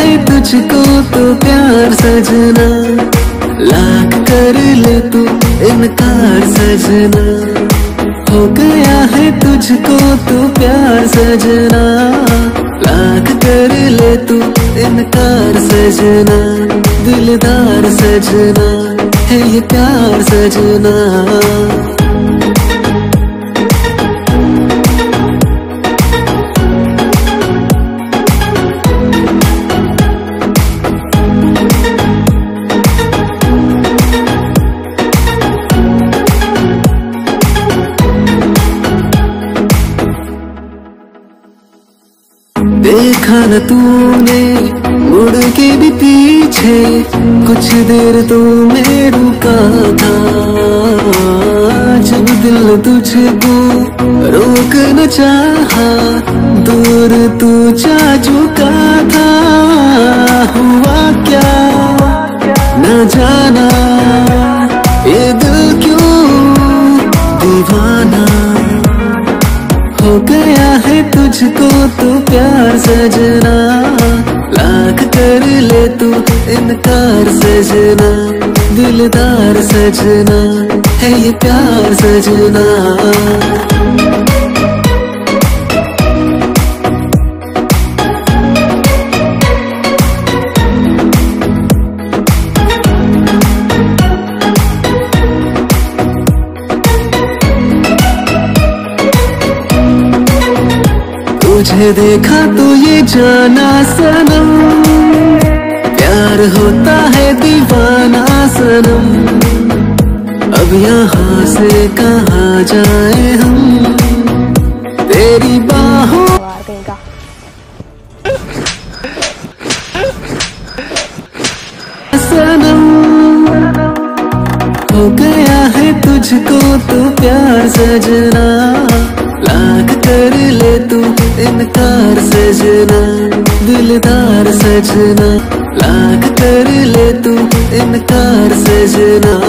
तुझको तो प्यार सजना। लाख कर ले तू इनकार सजना। हो गया है तुझको तो प्यार सजना। लाख कर ले तू इनकार सजना। दिलदार सजना है ये प्यार सजना। देखा न तूने मुड़ के भी पीछे, कुछ देर तो मैं रुका था। जब दिल तुझको रोक न चाहा, दूर तू जा चुका गया है तुझको तो प्यार सजना। लाख कर ले तू इनकार सजना। दिलदार सजना है ये प्यार सजना। तुझे देखा तो ये जाना सनम। प्यार होता है दीवाना सनम। अब यहाँ से कहा जाए हम? तेरी बाहों सनम। हो गया है तुझको तो प्यार सजना। लाख कर ले तू इनकार सजना दिलदार सजना। लाख कर ले तू इनकार सजना।